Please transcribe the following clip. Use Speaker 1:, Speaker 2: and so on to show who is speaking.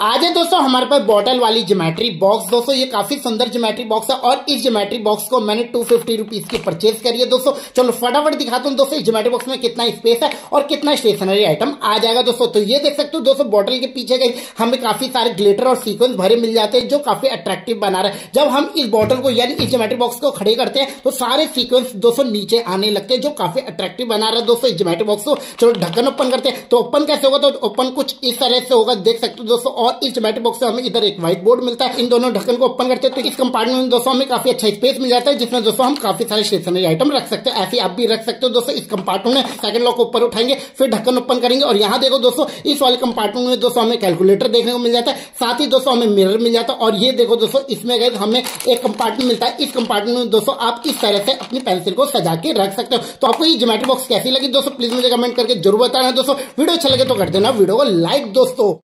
Speaker 1: आज है दोस्तों हमारे पास बॉटल वाली ज्योमेट्री बॉक्स दोस्तों, ये काफ़ी सुंदर ज्योमेट्री बॉक्स है और इस ज्योमेट्री बॉक्स को मैंने टू फिफ्टी रुपीज़ की परचेज करी है। दोस्तों, चलो फटाफट दिखाता हूँ दोस्तों, इस बॉक्स में कितना स्पेस है और कितना स्टेशनरी आइटम आ जाएगा। दोस्तों तो ये देख सकते हो, दोस्तों बॉटल के पीछे गई हमें काफ़ी सारे ग्लेटर और सीक्वेंस भरे मिल जाते हैं, जो काफ़ी अट्रैक्टिव बना रहे हैं। जब हम इस बॉटल को, यानी इस ज्योमेट्री बॉक्स को खड़े करते हैं तो सारे सीक्वेंस दोस्तों, नीचे आने लगते हैं, जो काफ़ी अट्रैक्टिव बना रहा है। दोस्तों, इस बॉक्स को चलो ढक्कन ओपन करते हैं। तो ओपन कैसे होगा? तो ओपन कुछ इस तरह से होगा, देख सकते हो दोस्तों और इस ज्योमेट्री बॉक्स से हमें इधर एक व्हाइट बोर्ड मिलता है। इन दोनों ढक्कन को ओपन करते हैं तो इस कंपार्टमेंट में दोस्तों हमें काफ़ी अच्छा स्पेस मिल जाता है, जिसमें दोस्तों हम काफ़ी सारे स्टेशनरी आइटम रख सकते हैं। ऐसे आप भी रख सकते हो दोस्तों, इस कंपार्टमेंट में सेकंड लॉक ऊपर उठाएँगे, फिर ढक्कन ओपन करेंगे और यहाँ देखो दोस्तों, इस वाले कंपार्टमेंट में दोस्तों हमें कैलकुलेटर देखने को मिल जाता है, साथ ही दोस्तों हमें मिरर मिल जाता है और ये देखो दोस्तों, इसमें गए हमें एक कंपार्टमेंट मिलता है। इस कंपार्टमेंट में दोस्तों आप इस तरह से अपनी पेंसिल को सजा के रख सकते हो। तो आपको ये ज्योमेट्री बॉक्स कैसी लगी दोस्तों प्लीज़ मुझे कमेंट करके ज़रूर बताना दोस्तों। वीडियो अच्छा लगे तो कर देना, वीडियो को लाइक दोस्तों।